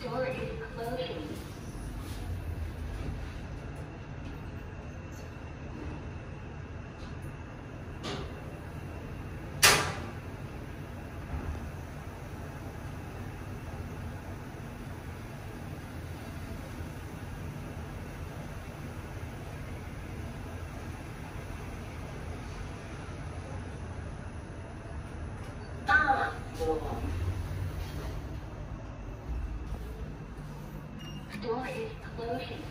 storage. Thank you. Door is closing.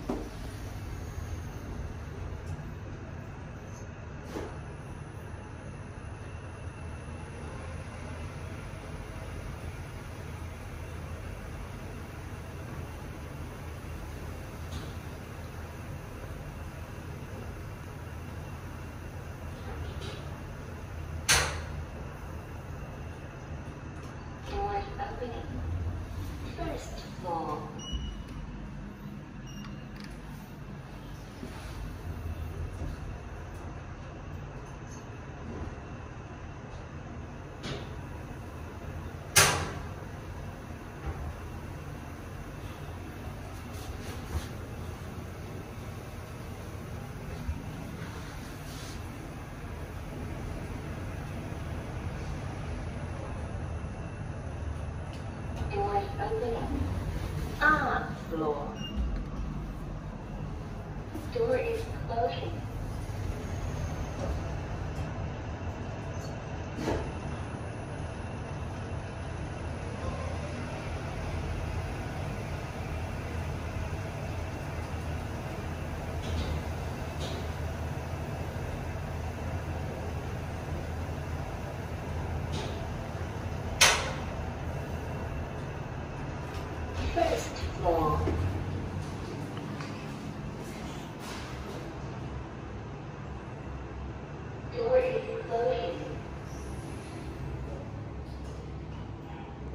Doors opening. First floor. Doors opening. Ah, floor. Door is closing.